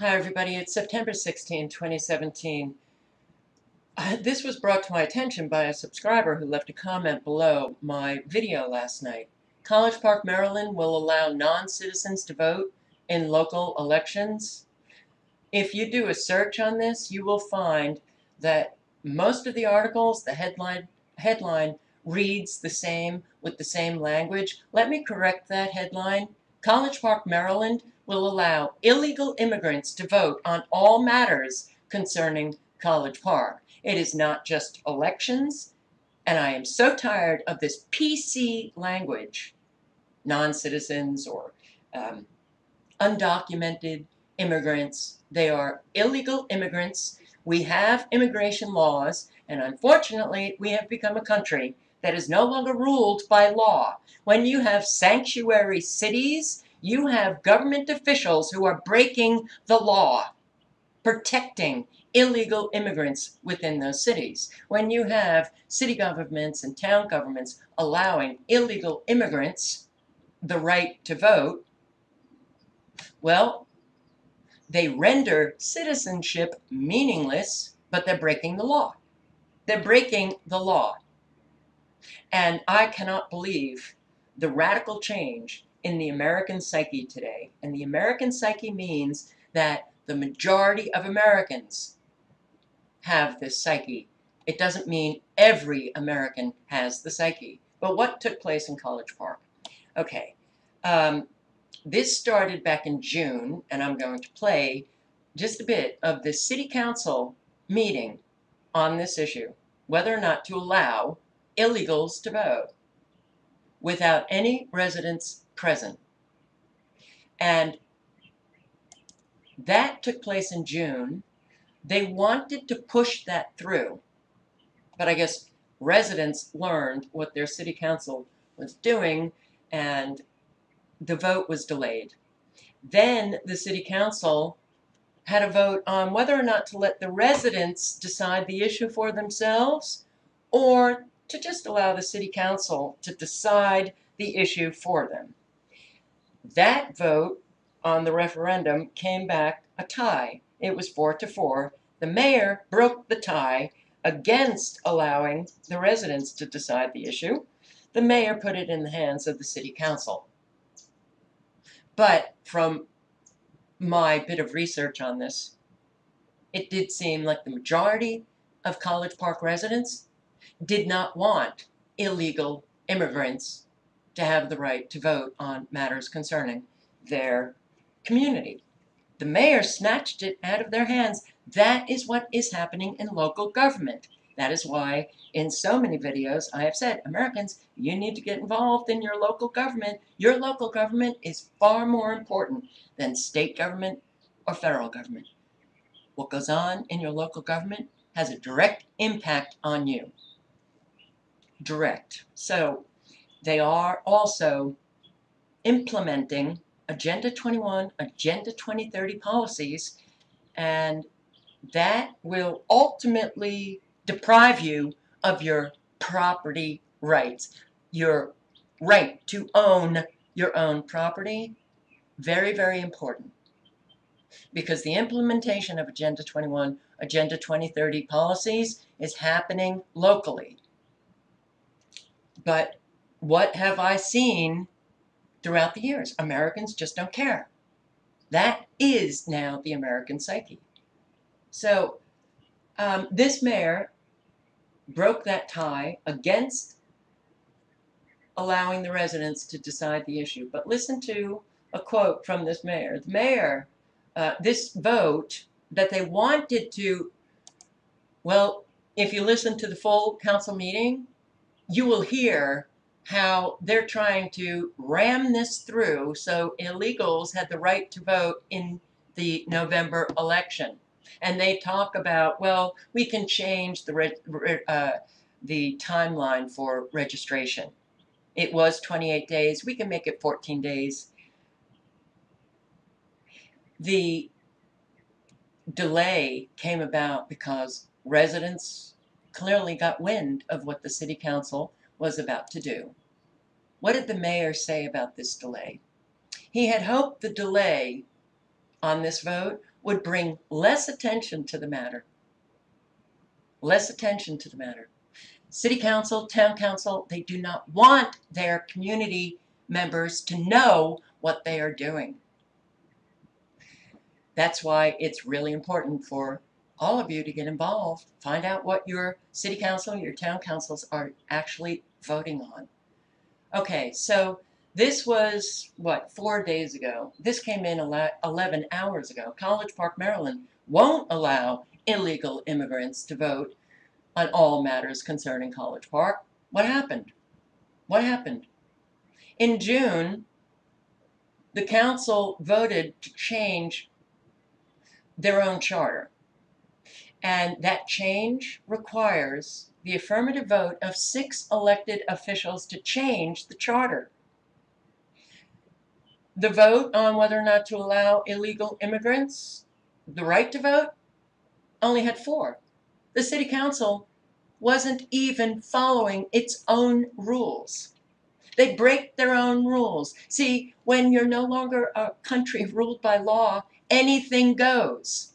Hi, everybody. It's September 16, 2017. Uh, this was brought to my attention by a subscriber who left a comment below my video last night. College Park, Maryland will allow non-citizens to vote in local elections. If you do a search on this, you will find that most of the articles, the headline, headline reads the same with the same language. Let me correct that headline. College Park, Maryland will allow illegal immigrants to vote on all matters concerning College Park. It is not just elections, and I am so tired of this PC language, non-citizens or um, undocumented immigrants. They are illegal immigrants. We have immigration laws, and unfortunately, we have become a country that is no longer ruled by law. When you have sanctuary cities you have government officials who are breaking the law, protecting illegal immigrants within those cities. When you have city governments and town governments allowing illegal immigrants the right to vote, well, they render citizenship meaningless, but they're breaking the law. They're breaking the law. And I cannot believe the radical change in the American psyche today. And the American psyche means that the majority of Americans have this psyche. It doesn't mean every American has the psyche. But what took place in College Park? Okay, um, this started back in June, and I'm going to play just a bit of the City Council meeting on this issue, whether or not to allow illegals to vote without any residents present. And that took place in June. They wanted to push that through, but I guess residents learned what their city council was doing and the vote was delayed. Then the city council had a vote on whether or not to let the residents decide the issue for themselves or to just allow the city council to decide the issue for them. That vote on the referendum came back a tie. It was four to four. The mayor broke the tie against allowing the residents to decide the issue. The mayor put it in the hands of the city council. But from my bit of research on this, it did seem like the majority of College Park residents did not want illegal immigrants to have the right to vote on matters concerning their community. The mayor snatched it out of their hands. That is what is happening in local government. That is why in so many videos I have said, Americans, you need to get involved in your local government. Your local government is far more important than state government or federal government. What goes on in your local government has a direct impact on you. Direct. So they are also implementing Agenda 21, Agenda 2030 policies, and that will ultimately deprive you of your property rights, your right to own your own property. Very, very important. Because the implementation of Agenda 21, Agenda 2030 policies is happening locally. But what have I seen throughout the years? Americans just don't care. That is now the American psyche. So um, this mayor broke that tie against allowing the residents to decide the issue. But listen to a quote from this mayor. The mayor, uh, this vote that they wanted to, well, if you listen to the full council meeting, you will hear how they're trying to ram this through so illegals had the right to vote in the November election. And they talk about, well, we can change the, uh, the timeline for registration. It was 28 days. We can make it 14 days. The delay came about because residents clearly got wind of what the city council was about to do. What did the mayor say about this delay? He had hoped the delay on this vote would bring less attention to the matter. Less attention to the matter. City council, town council, they do not want their community members to know what they are doing. That's why it's really important for all of you to get involved, find out what your city council, your town councils are actually voting on. Okay, so this was, what, four days ago. This came in 11 hours ago. College Park, Maryland won't allow illegal immigrants to vote on all matters concerning College Park. What happened? What happened? In June, the council voted to change their own charter. And that change requires the affirmative vote of six elected officials to change the charter. The vote on whether or not to allow illegal immigrants the right to vote only had four. The city council wasn't even following its own rules. They break their own rules. See, when you're no longer a country ruled by law, anything goes.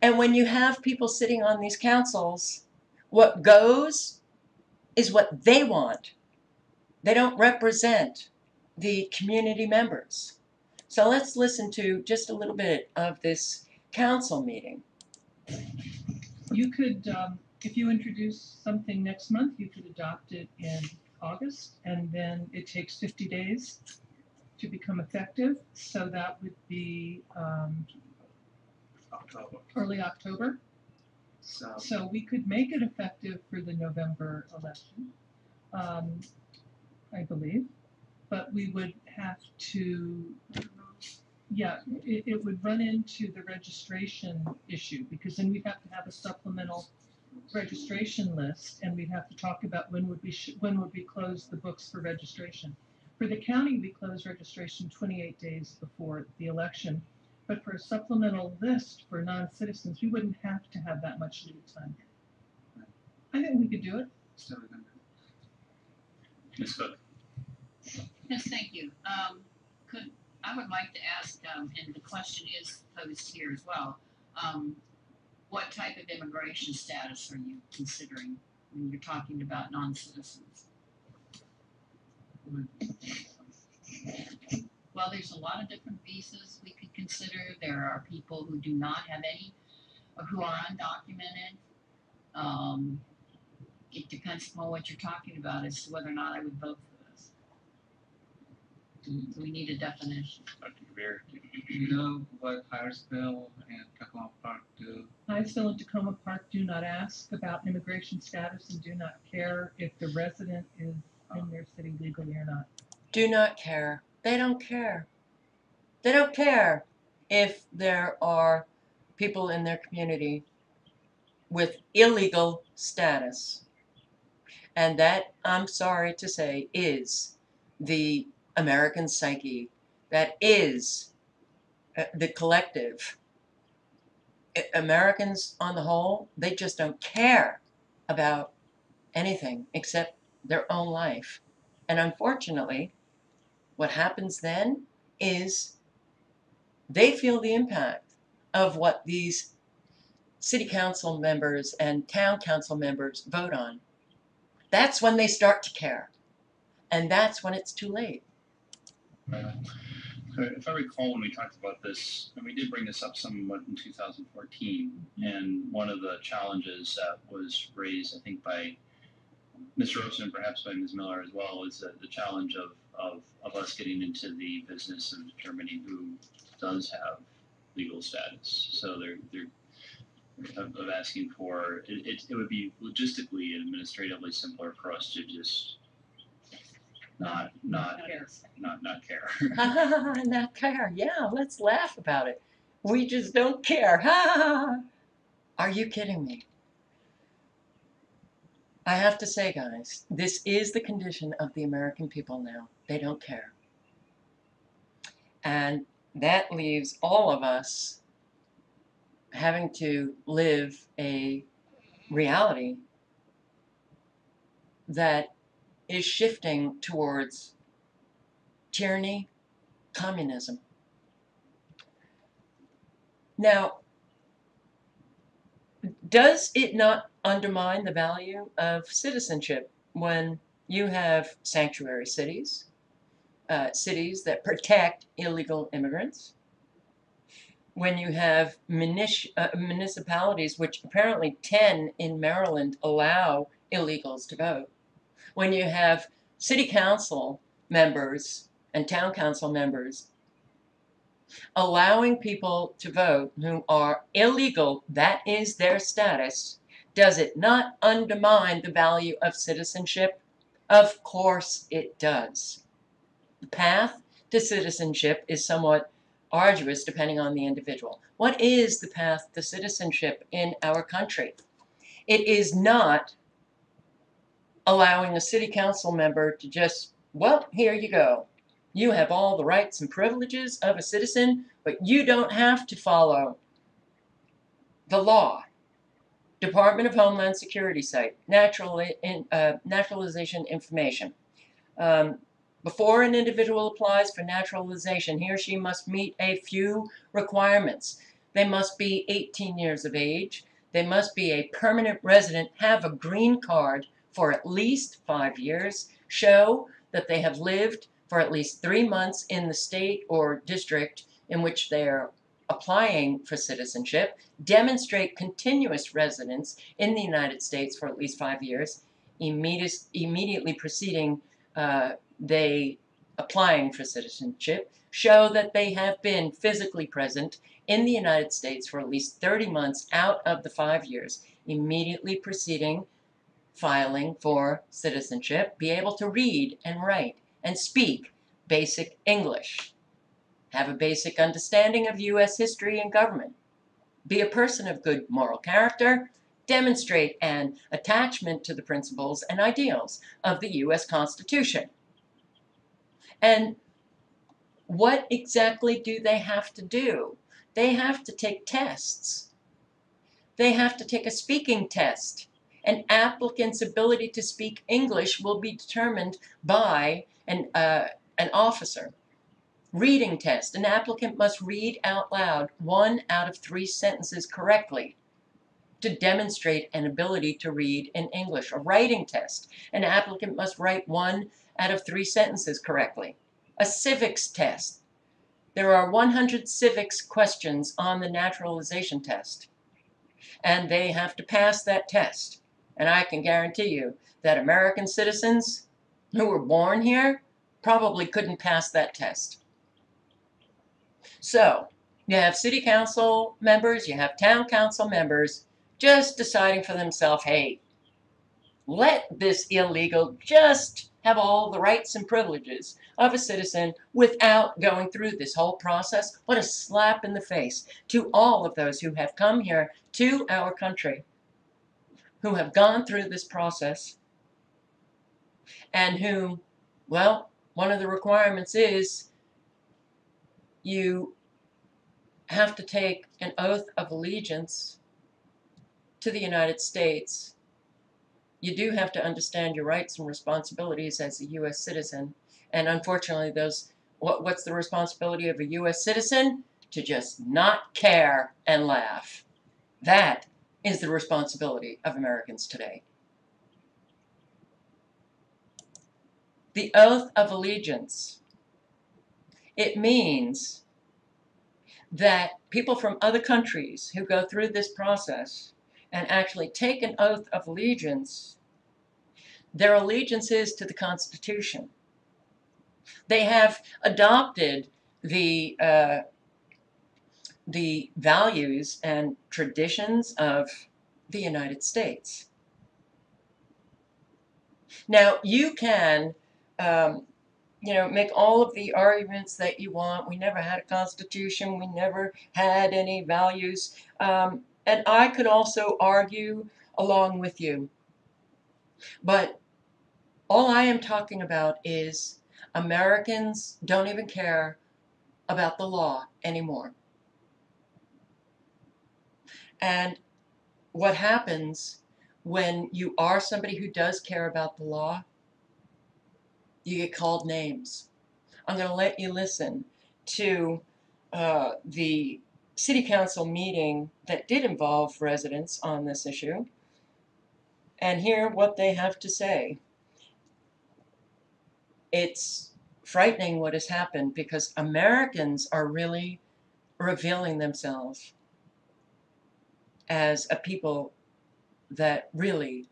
And when you have people sitting on these councils, what goes is what they want. They don't represent the community members. So let's listen to just a little bit of this council meeting. You could, um, if you introduce something next month, you could adopt it in August, and then it takes fifty days to become effective, so that would be, um, October. early October. So, So we could make it effective for the November election, um, I believe. But we would have to, yeah, it, it would run into the registration issue, because then we'd have to have a supplemental registration list, and we'd have to talk about when would we, sh- when would we close the books for registration. For the county, we close registration twenty-eight days before the election, but for a supplemental list for non-citizens, we wouldn't have to have that much lead time. I think we could do it. so we're. Ms. Cook, Yes, thank you. Um, could, I would like to ask, um, and the question is posed here as well, um, what type of immigration status are you considering when you're talking about non-citizens? Well, there's a lot of different visas we could consider. There are people who do not have any, or who are undocumented. Um, it depends upon what you're talking about as to whether or not I would vote for this. So we need a definition. Dr. Kabir, Do you know what Hyattsville and Takoma Park do? Hyattsville and Takoma Park do not ask about immigration status and do not care if the resident is in their city legally or not. Do not care. They don't care. They don't care if there are people in their community with illegal status. And that, I'm sorry to say, is the American psyche. That is uh, the collective. Americans, on the whole, they just don't care about anything except their own life. And unfortunately, what happens then is they feel the impact of what these city council members and town council members vote on. That's when they start to care. And that's when it's too late. uh, if I recall when we talked about this, and we did bring this up somewhat in two thousand fourteen, and one of the challenges that was raised, I think, by Mr. Rosen perhaps by Ms. Miller as well, is that the challenge of, of, of us getting into the business of determining who does have legal status. So they're, they're of, of asking for, it, it, it would be logistically and administratively simpler for us to just not, not, not, not care. Not care. Yeah, let's laugh about it. We just don't care. Are you kidding me? I have to say, guys, this is the condition of the American people now. They don't care. And that leaves all of us having to live a reality that is shifting towards tyranny, communism. Now, does it not undermine the value of citizenship when you have sanctuary cities, uh, cities that protect illegal immigrants? When you have munis- uh, municipalities, which apparently 10 in Maryland allow illegals to vote, when you have city council members and town council members allowing people to vote who are illegal, that is their status, does it not undermine the value of citizenship? Of course it does. The path to citizenship is somewhat arduous depending on the individual. What is the path to citizenship in our country? It is not allowing a city council member to just, well, here you go. You have all the rights and privileges of a citizen, but you don't have to follow the law. Department of Homeland Security site, natural, in, uh, naturalization information. Um, before an individual applies for naturalization, he or she must meet a few requirements. They must be 18 years of age. They must be a permanent resident, have a green card for at least five years, show that they have lived for at least three months in the state or district in which they are applying for citizenship, demonstrate continuous residence in the United States for at least five years, immediate, immediately preceding uh, they applying for citizenship, show that they have been physically present in the United States for at least 30 months out of the five years immediately preceding filing for citizenship, be able to read and write and speak basic English, have a basic understanding of U.S. history and government, be a person of good moral character, demonstrate an attachment to the principles and ideals of the U.S. Constitution. And what exactly do they have to do? They have to take tests. They have to take a speaking test. An applicant's ability to speak English will be determined by an, uh, an officer. Reading test. An applicant must read out loud one out of three sentences correctly to demonstrate an ability to read in English. A writing test. An applicant must write one out of three sentences correctly. A civics test. There are 100 civics questions on the naturalization test, and they have to pass that test. And I can guarantee you that American citizens who were born here probably couldn't pass that test. So, you have city council members, you have town council members just deciding for themselves, hey, let this illegal just have all the rights and privileges of a citizen without going through this whole process. What a slap in the face to all of those who have come here to our country, who have gone through this process, and who, well, one of the requirements is you have to take an oath of allegiance to the United States. You do have to understand your rights and responsibilities as a U.S. citizen. And unfortunately, those what, what's the responsibility of a U.S. citizen? To just not care and laugh. That is the responsibility of Americans today. The oath of allegiance. It means that people from other countries who go through this process and actually take an oath of allegiance, their allegiance is to the Constitution. They have adopted the uh, the values and traditions of the United States. Now, you can, um, you know, make all of the arguments that you want. We never had a constitution. We never had any values. Um, and I could also argue along with you. But all I am talking about is Americans don't even care about the law anymore. And what happens when you are somebody who does care about the law, you get called names. I'm going to let you listen to uh, the city council meeting that did involve residents on this issue and hear what they have to say. It's frightening what has happened because Americans are really revealing themselves as a people that really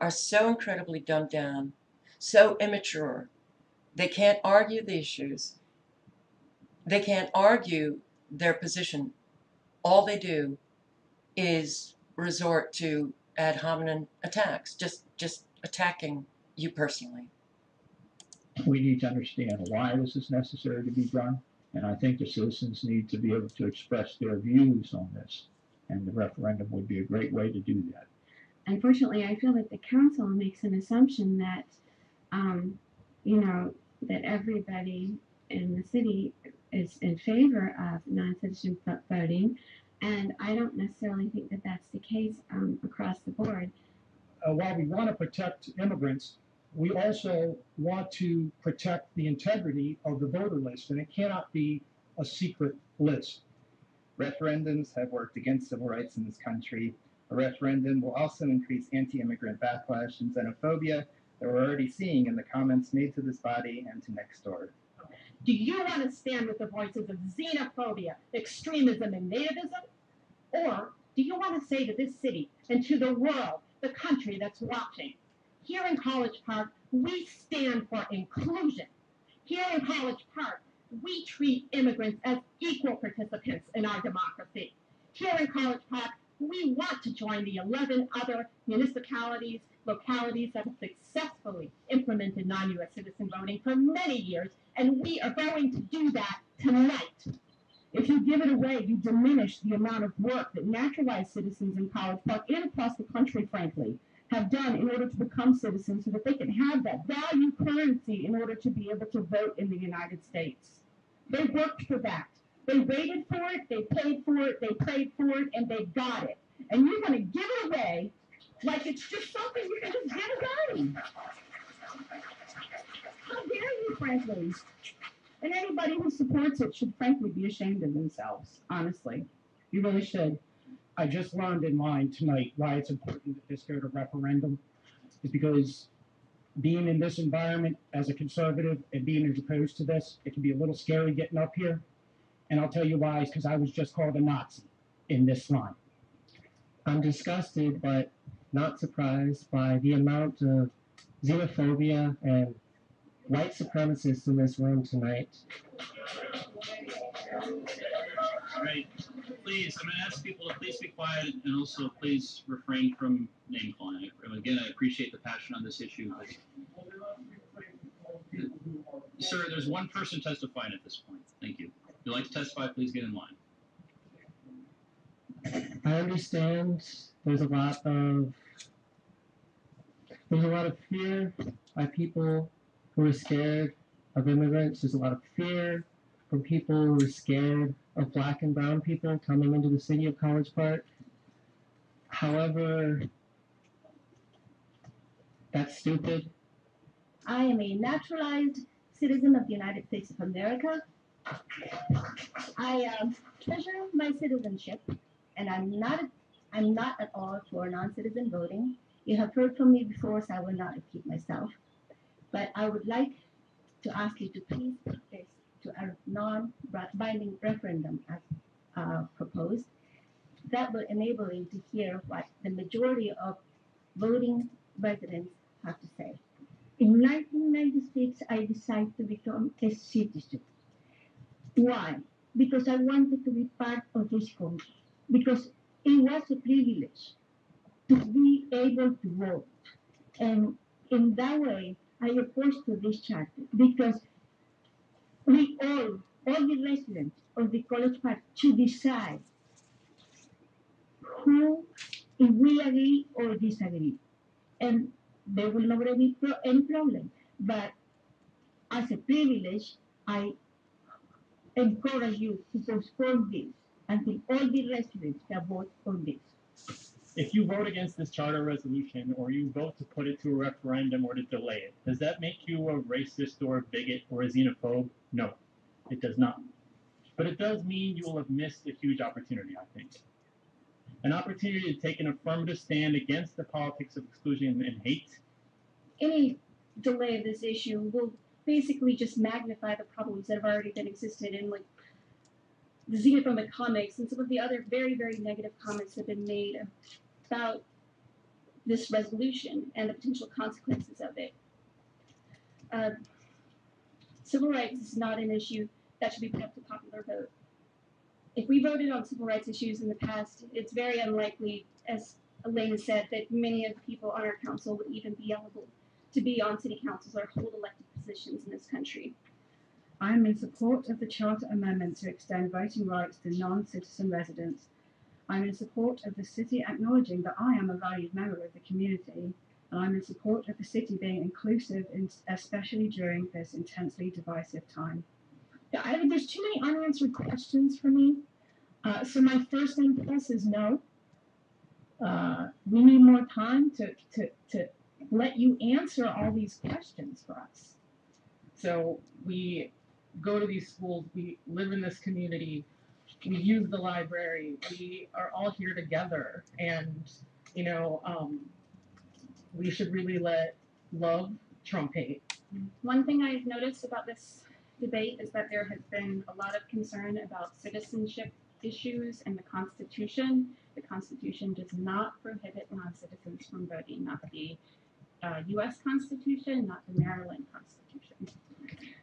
are so incredibly dumbed down, so immature. They can't argue the issues. They can't argue their position. All they do is resort to ad hominem attacks, just just attacking you personally. we need to understand why this is necessary to be done. And I think the citizens need to be able to express their views on this. And the referendum would be a great way to do that. unfortunately, I feel that the council makes an assumption that, um, you know, that everybody in the city is in favor of non-citizen voting, and I don't necessarily think that that's the case um, across the board. uh, while we want to protect immigrants, we also want to protect the integrity of the voter list, and it cannot be a secret list. Referendums have worked against civil rights in this country. A referendum will also increase anti-immigrant backlash and xenophobia that we're already seeing in the comments made to this body and to next door. Do you want to stand with the voices of xenophobia, extremism, and nativism? Or do you want to say to this city and to the world, the country that's watching, here in College Park, we stand for inclusion. Here in College Park, we treat immigrants as equal participants in our democracy. Here in College Park, we want to join the 11 other municipalities, localities that have successfully implemented non-U.S. citizen voting for many years and we are going to do that tonight. If you give it away, you diminish the amount of work that naturalized citizens in College Park and across the country, frankly, have done in order to become citizens so that they can have that value currency in order to be able to vote in the United States. They worked for that. They waited for it, they paid for it, they prayed for it, and they got it. And you're going to give it away like it's just something you can just give away. How dare you, frankly? And anybody who supports it should frankly be ashamed of themselves, honestly. You really should. I just learned in line tonight why it's important that this go to referendum, is because being in this environment as a conservative and being as opposed to this, it can be a little scary getting up here. And I'll tell you why, is because I was just called a Nazi in this line. I'm disgusted but not surprised by the amount of xenophobia and white supremacists in this room tonight. Right, please, I'm gonna ask people to please be quiet and also please refrain from name calling. Again, I appreciate the passion on this issue. Sir, there's one person testifying at this point. Thank you. If you'd like to testify, please get in line. I understand there's a lot of there's a lot of fear by people who are scared of immigrants. There's a lot of fear from people who are scared of black and brown people coming into the city of College Park. However, that's stupid. I am a naturalized citizen of the United States of America. I um, treasure my citizenship, and I'm not I'm not at all for non-citizen voting. You have heard from me before, so I will not repeat myself. But I would like to ask you to please put this to a non-binding referendum as uh, proposed. That will enable you to hear what the majority of voting residents have to say. In 1996, I decided to become a citizen. Why? Because I wanted to be part of this country. Because it was a privilege to be able to vote. And in that way, I opposed to this charter because we all, all the residents of the college park, to decide who, if we agree or disagree. And there will never be pro- any problem. But as a privilege, I encourage you to postpone this until all the residents can vote on this. if you vote against this charter resolution or you vote to put it to a referendum or to delay it, does that make you a racist or a bigot or a xenophobe? No, it does not. but it does mean you will have missed a huge opportunity, I think. An opportunity to take an affirmative stand against the politics of exclusion and hate. Any delay of this issue will basically just magnify the problems that have already been existed and like the xenophobic comics and some of the other very, very negative comments have been made about this resolution and the potential consequences of it. Uh, civil rights is not an issue that should be put up to popular vote. If we voted on civil rights issues in the past, it's very unlikely, as Elena said, that many of the people on our council would even be eligible to be on city councils or hold elected positions in this country. I am in support of the Charter Amendment to extend voting rights to non-citizen residents. I am in support of the city acknowledging that I am a valued member of the community, and I'm in support of the city being inclusive, in, especially during this intensely divisive time. Yeah, I, there's too many unanswered questions for me. Uh, so my first impulse is no. Uh, we need more time to, to, to let you answer all these questions for us. So we go to these schools, we live in this community, we use the library, we are all here together, and you know, um, we should really let love trump hate. One thing I've noticed about this debate is that there has been a lot of concern about citizenship issues and the Constitution. The Constitution does not prohibit non-citizens from voting, not the uh, U.S. Constitution, not the Maryland Constitution.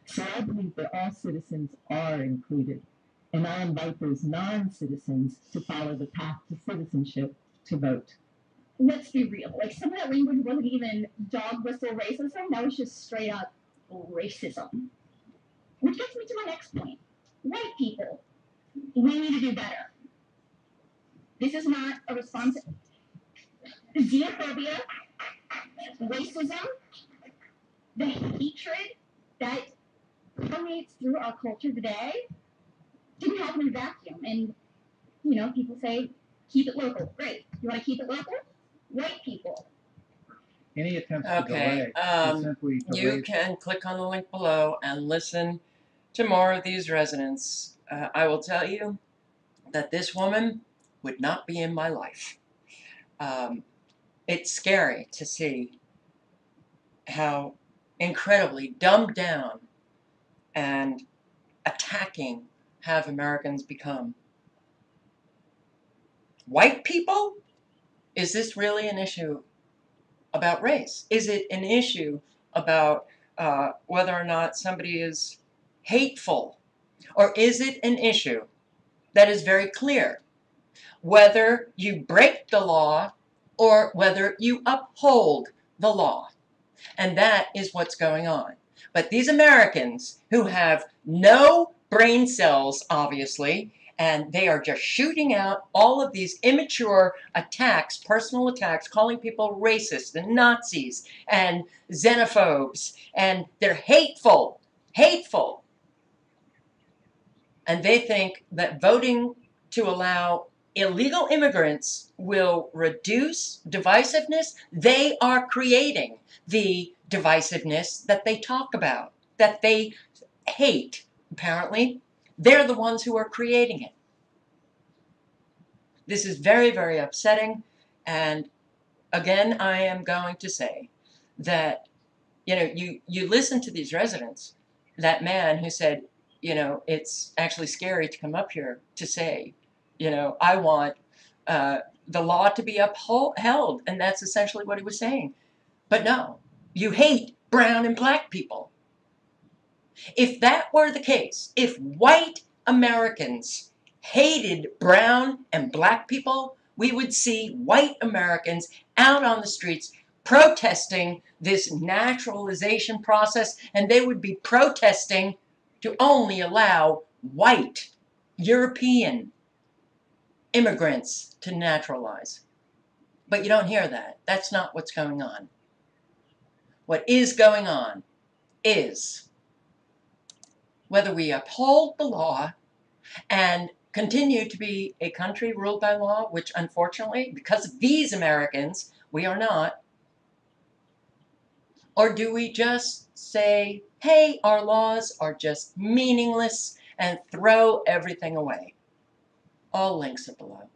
So I believe that all citizens are included, and I invite those non-citizens to follow the path to citizenship to vote. Let's be real. Like some of that language wasn't even dog whistle racism. That was just straight up racism. Which gets me to my next point. White people, we need to do better. This is not a response. Xenophobia, racism, the hatred that permeates through our culture today didn't happen in a vacuum. And, you know, people say, keep it local. Great. You want to keep it local? White people. Any attempts to delay is um, simply to You raise can click on the link below and listen to more of these residents. Uh, I will tell you that this woman would not be in my life. Um, it's scary to see how incredibly dumbed down and attacking have Americans become. White people? Is this really an issue about race? Is it an issue about uh, whether or not somebody is hateful? Or is it an issue that is very clear? Whether you break the law or whether you uphold the law. And that is what's going on. But these Americans who have no brain cells, obviously, and they are just shooting out all of these immature attacks, personal attacks, calling people racist and Nazis and xenophobes, and they're hateful, hateful. And they think that voting to allow illegal immigrants will reduce divisiveness. They are creating the divisiveness that they talk about, that they hate, apparently. They're the ones who are creating it. This is very, very upsetting. And again, I am going to say that, you know, you, you listen to these residents, that man who said, you know, it's actually scary to come up here to say, you know, I want uh, the law to be upheld. And that's essentially what he was saying. But no, you hate brown and black people. If that were the case, if white Americans hated brown and black people, we would see white Americans out on the streets protesting this naturalization process, and they would be protesting to only allow white European immigrants to naturalize. But you don't hear that. That's not what's going on. What is going on is whether we uphold the law and continue to be a country ruled by law, which unfortunately, because of these Americans, we are not, or do we just say, hey, our laws are just meaningless and throw everything away. All links are below.